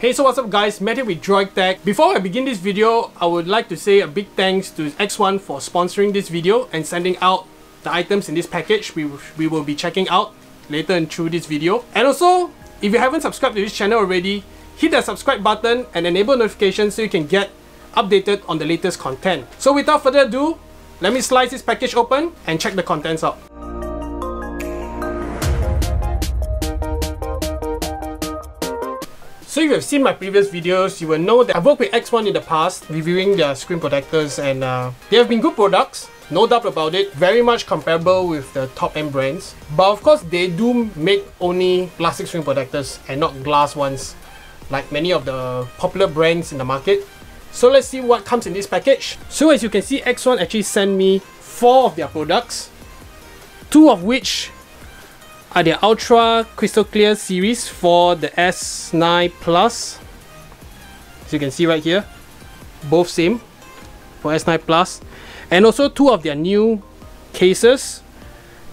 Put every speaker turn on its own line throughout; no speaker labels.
Hey, so what's up guys, Matt here with DroidTech. Before I begin this video, I would like to say a big thanks to X-One for sponsoring this video and sending out the items in this package we, we will be checking out later and through this video. And also, if you haven't subscribed to this channel already, hit that subscribe button and enable notifications so you can get updated on the latest content. So without further ado, let me slice this package open and check the contents out. If you have seen my previous videos, you will know that I've worked with X-One in the past, reviewing their screen protectors and uh, they have been good products, no doubt about it, very much comparable with the top-end brands. But of course, they do make only plastic screen protectors and not glass ones, like many of the popular brands in the market. So let's see what comes in this package. So as you can see, X-One actually sent me four of their products, two of which are the Ultra Crystal Clear series for the S9 Plus. As you can see right here, both same for S9 Plus. And also two of their new cases.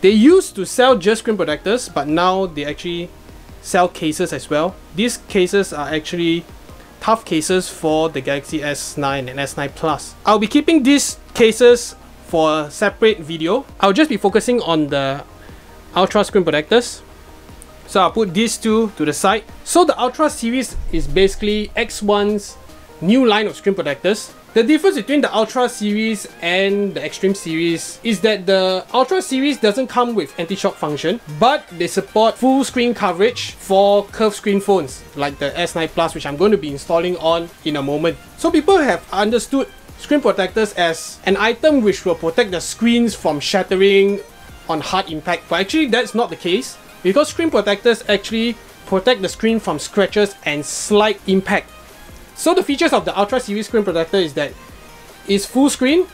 They used to sell just screen protectors, but now they actually sell cases as well. These cases are actually tough cases for the Galaxy S9 and S9 Plus. I'll be keeping these cases for a separate video. I'll just be focusing on the Ultra screen protectors. So I'll put these two to the side. So the Ultra series is basically X-One's new line of screen protectors. The difference between the Ultra series and the Extreme series is that the Ultra series doesn't come with anti-shock function, but they support full screen coverage for curved screen phones like the S9 Plus, which I'm going to be installing on in a moment. So people have understood screen protectors as an item which will protect the screens from shattering on hard impact, but actually that's not the case because screen protectors actually protect the screen from scratches and slight impact. So the features of the Ultra Series screen protector is that it's full screen,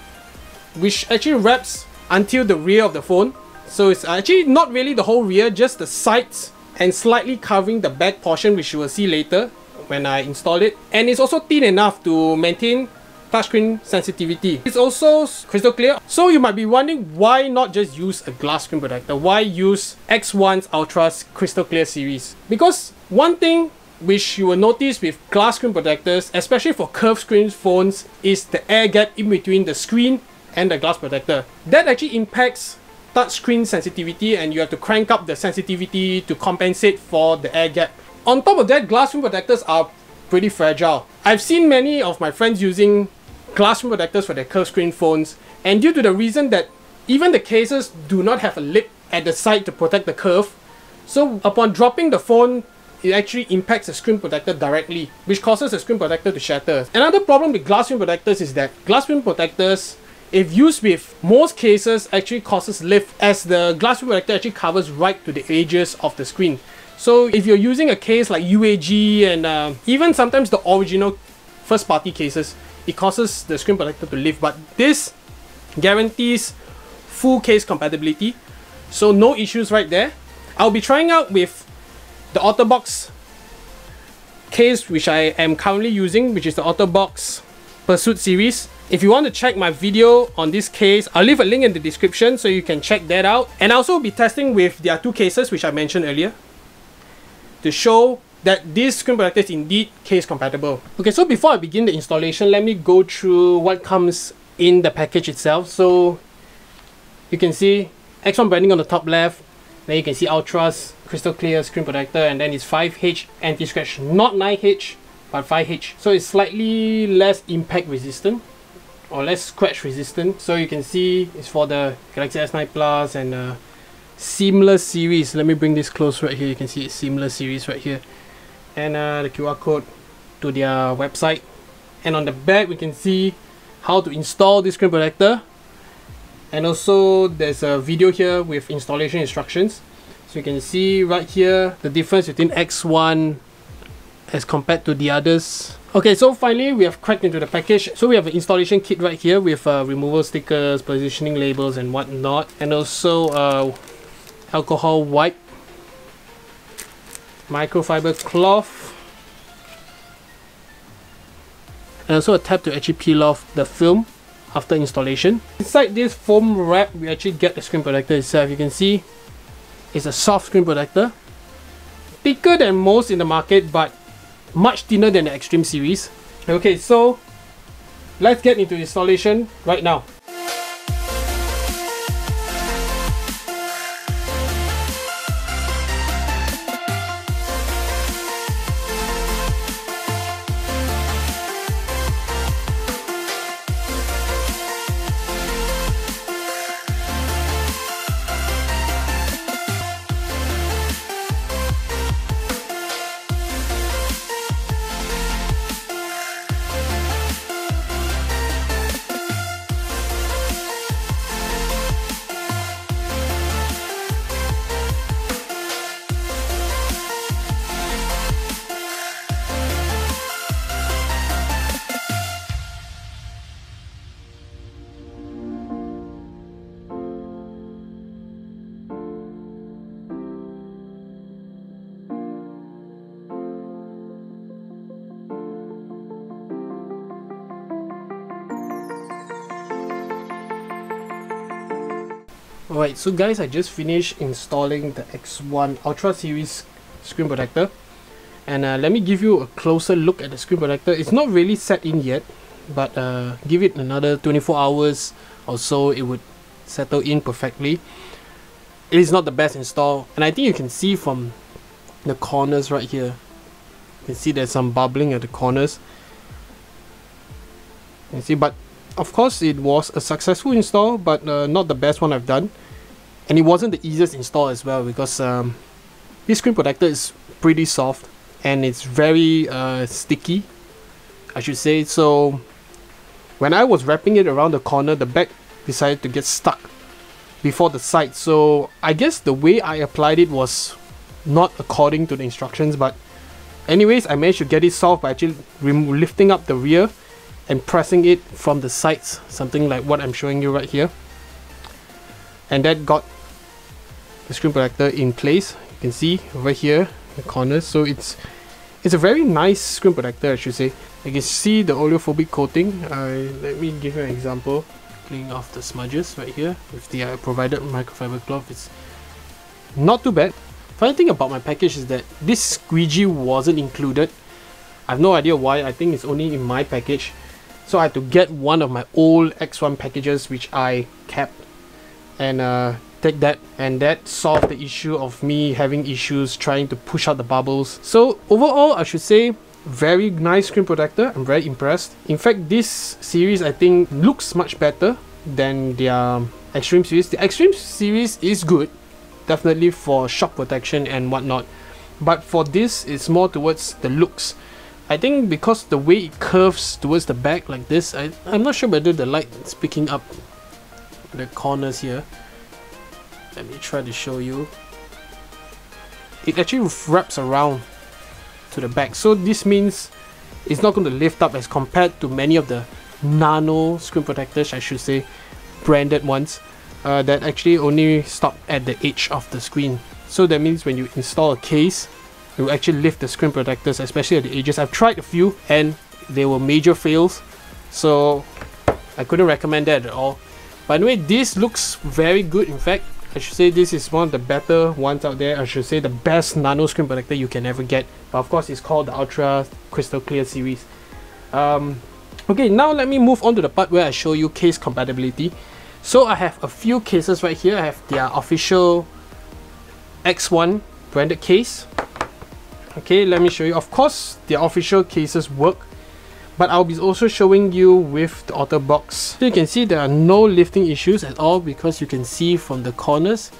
which actually wraps until the rear of the phone. So it's actually not really the whole rear, just the sides and slightly covering the back portion, which you will see later when I install it. And it's also thin enough to maintain touchscreen sensitivity. It's also crystal clear. So you might be wondering why not just use a glass screen protector? Why use X-One's Ultra's crystal clear series? Because one thing which you will notice with glass screen protectors, especially for curved screen phones, is the air gap in between the screen and the glass protector. That actually impacts touchscreen sensitivity and you have to crank up the sensitivity to compensate for the air gap. On top of that, glass screen protectors are pretty fragile. I've seen many of my friends using glass protectors for their curved screen phones and due to the reason that even the cases do not have a lip at the side to protect the curve so upon dropping the phone it actually impacts the screen protector directly which causes the screen protector to shatter. Another problem with glass screen protectors is that glass screen protectors if used with most cases actually causes lift as the glass screen protector actually covers right to the edges of the screen. So if you're using a case like UAG and uh, even sometimes the original first party cases it causes the screen protector to lift but this guarantees full case compatibility. So no issues right there. I'll be trying out with the OtterBox case which I am currently using which is the OtterBox Pursuit series. If you want to check my video on this case, I'll leave a link in the description so you can check that out. And I'll also be testing with their two cases which I mentioned earlier to show that this screen protector is indeed case compatible. Okay, so before I begin the installation, let me go through what comes in the package itself. So you can see X-One branding on the top left, then you can see Ultra's crystal clear screen protector and then it's 5H anti-scratch, not 9H, but 5H. So it's slightly less impact resistant or less scratch resistant. So you can see it's for the Galaxy S9 Plus and uh, Seamless series. Let me bring this close right here. You can see it's Seamless series right here and uh, the QR code to their website. And on the back we can see how to install this screen protector. And also there's a video here with installation instructions. So you can see right here the difference between X-One as compared to the others. Okay so finally we have cracked into the package. So we have an installation kit right here with uh, removal stickers positioning labels and whatnot. And also uh, alcohol wipe microfiber cloth and also a tab to actually peel off the film after installation. Inside this foam wrap we actually get the screen protector itself. You can see it's a soft screen protector. Thicker than most in the market but much thinner than the Extreme series. Okay, so let's get into installation right now. Alright, so guys, I just finished installing the X-One Ultra Series screen protector. And uh, let me give you a closer look at the screen protector. It's not really set in yet, but uh, give it another 24 hours or so, it would settle in perfectly. It is not the best install, and I think you can see from the corners right here. You can see there's some bubbling at the corners. You see, but of course it was a successful install but uh, not the best one I've done. And it wasn't the easiest install as well because um, this screen protector is pretty soft and it's very uh, sticky I should say. So when I was wrapping it around the corner the back decided to get stuck before the side. So I guess the way I applied it was not according to the instructions but anyways I managed to get it solved by actually lifting up the rear and pressing it from the sides something like what I'm showing you right here. And that got the screen protector in place. You can see over here the corners so it's it's a very nice screen protector I should say. You can see the oleophobic coating. Uh, let me give you an example. Cleaning off the smudges right here with the uh, provided microfiber cloth. It's not too bad. Funny thing about my package is that this squeegee wasn't included. I have no idea why. I think it's only in my package so I had to get one of my old X-One packages which I kept and uh, take that and that solved the issue of me having issues trying to push out the bubbles. So overall I should say very nice screen protector. I'm very impressed. In fact this series I think looks much better than their Extreme series. The Extreme series is good definitely for shock protection and whatnot but for this it's more towards the looks I think because the way it curves towards the back like this, I, I'm not sure whether the light is picking up the corners here. Let me try to show you. It actually wraps around to the back. So this means it's not going to lift up as compared to many of the nano screen protectors, I should say, branded ones, uh, that actually only stop at the edge of the screen. So that means when you install a case, will actually lift the screen protectors, especially at the edges. I've tried a few and they were major fails, so I couldn't recommend that at all. By the way, this looks very good. In fact, I should say this is one of the better ones out there. I should say the best nano screen protector you can ever get. But of course, it's called the Ultra Crystal Clear series. Um, okay, now let me move on to the part where I show you case compatibility. So I have a few cases right here. I have their official X-One branded case okay let me show you. Of course the official cases work but I'll be also showing you with the OtterBox so you can see there are no lifting issues at all because you can see from the corners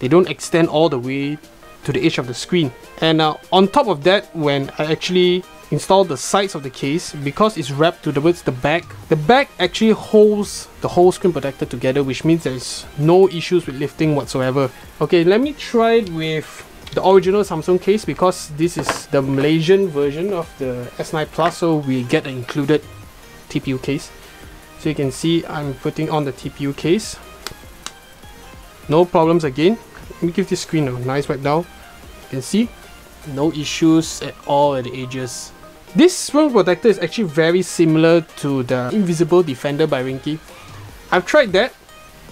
they don't extend all the way to the edge of the screen. And uh, on top of that when I actually install the sides of the case because it's wrapped towards the back the back actually holds the whole screen protector together which means there's no issues with lifting whatsoever. Okay let me try it with the original Samsung case because this is the Malaysian version of the S9 Plus so we get an included TPU case. So you can see I'm putting on the TPU case. No problems again. Let me give this screen a nice wipe down. You can see no issues at all at the edges. This screen protector is actually very similar to the Invisible Defender by Ringke I've tried that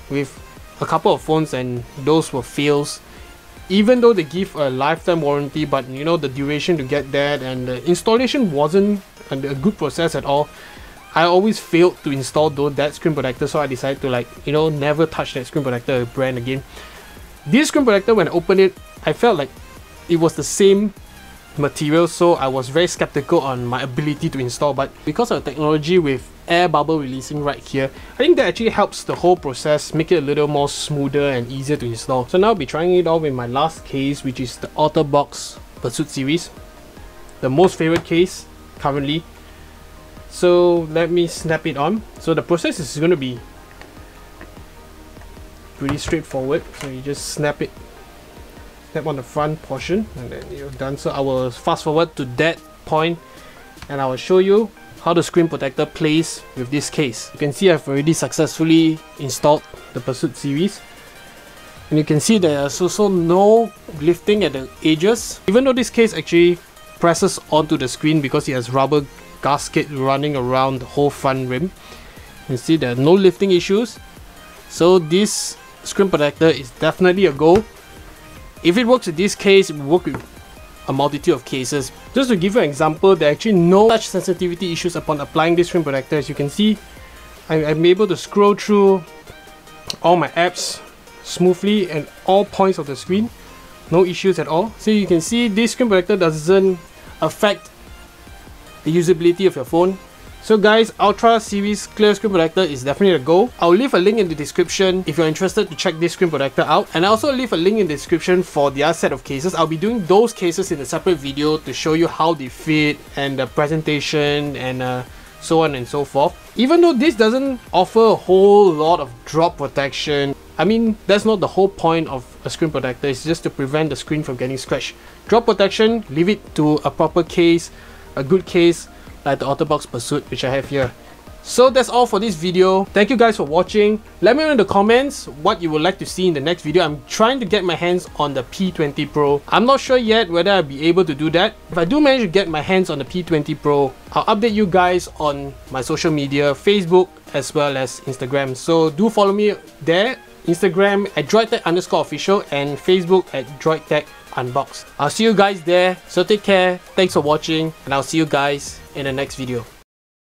with a couple of phones and those were fails even though they give a lifetime warranty but you know the duration to get that and the installation wasn't a, good process at all I always failed to install though that screen protector so I decided to like you know never touch that screen protector brand again. This screen protector when I opened it I felt like it was the same material so I was very skeptical on my ability to install but because of the technology with air bubble releasing right here I think that actually helps the whole process make it a little more smoother and easier to install. So now I'll be trying it out with my last case which is the OtterBox Pursuit series the most favorite case currently. So let me snap it on. So the process is going to be pretty straightforward. So you just snap it snap on the front portion and then you're done so I will fast forward to that point and I will show you how the screen protector plays with this case. You can see I've already successfully installed the Pursuit series and you can see there's also no lifting at the edges even though this case actually presses onto the screen because it has rubber gasket running around the whole front rim. You can see there are no lifting issues so this screen protector is definitely a go. If it works in this case, it will work with a multitude of cases. Just to give you an example, there are actually no such sensitivity issues upon applying this screen protector. As you can see, I'm able to scroll through all my apps smoothly and all points of the screen. No issues at all. So you can see this screen protector doesn't affect the usability of your phone. So guys, Ultra Series Clear Screen Protector is definitely a go. I'll leave a link in the description if you're interested to check this screen protector out. And I also leave a link in the description for the other set of cases. I'll be doing those cases in a separate video to show you how they fit and the presentation and uh, so on and so forth. Even though this doesn't offer a whole lot of drop protection, I mean, that's not the whole point of a screen protector, it's just to prevent the screen from getting scratched. Drop protection, leave it to a proper case, a good case, like the OtterBox Pursuit which I have here. So that's all for this video. Thank you guys for watching. Let me know in the comments what you would like to see in the next video. I'm trying to get my hands on the P20 Pro. I'm not sure yet whether I'll be able to do that. If I do manage to get my hands on the P20 Pro, I'll update you guys on my social media, Facebook as well as Instagram. So do follow me there. Instagram at droidtech underscore official and Facebook at droidtech unbox. I'll see you guys there. So take care. Thanks for watching and I'll see you guys in the next video.